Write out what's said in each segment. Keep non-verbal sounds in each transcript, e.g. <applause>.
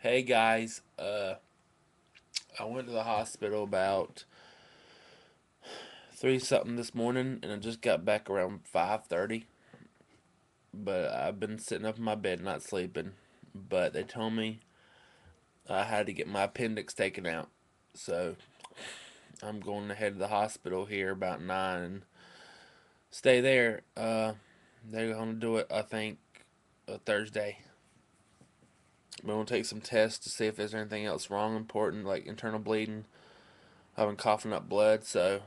Hey guys, uh, I went to the hospital about three something this morning, and I just got back around five thirty. But I've been sitting up in my bed, not sleeping. But they told me I had to get my appendix taken out, so I'm going to head to the hospital here about nine and stay there. Uh, they're going to do it, I think, uh, Thursday. We're to take some tests to see if there's anything else wrong, important, like internal bleeding. I've been coughing up blood, so.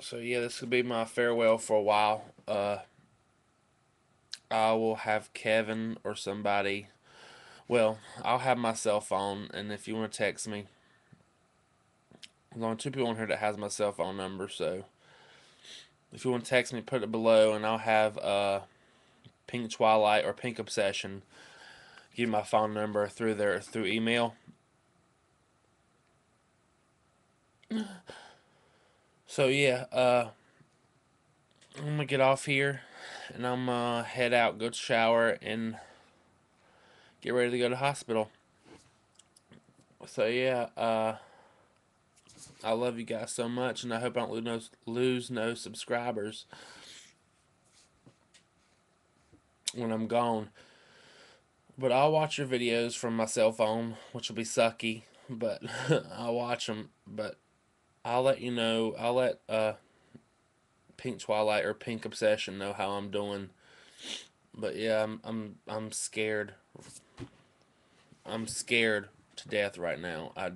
So, yeah, this will be my farewell for a while. Uh, I will have Kevin or somebody. Well, I'll have my cell phone, and if you want to text me, there's only two people on here that has my cell phone number, so if you want to text me, put it below, and I'll have uh, Pink Twilight or Pink Obsession give my phone number through their through email. So yeah, uh, I'm gonna get off here, and I'm gonna head out, go to shower, and get ready to go to hospital. So yeah, uh. I love you guys so much, and I hope I don't lose no, lose no subscribers when I'm gone. But I'll watch your videos from my cell phone, which will be sucky, but <laughs> I'll watch them. But I'll let you know. I'll let uh, Pink Twilight or Pink Obsession know how I'm doing. But yeah, I'm I'm I'm scared. I'm scared to death right now. I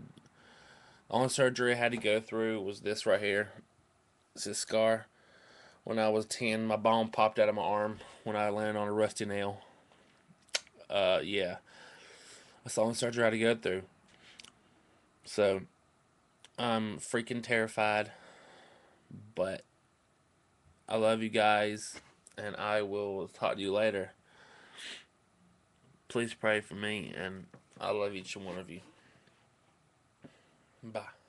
only surgery I had to go through was this right here. It's this scar. When I was 10, my bone popped out of my arm when I landed on a rusty nail. Uh, yeah. That's the only surgery I had to go through. So, I'm freaking terrified. But, I love you guys. And I will talk to you later. Please pray for me. And I love each and one of you. Bye.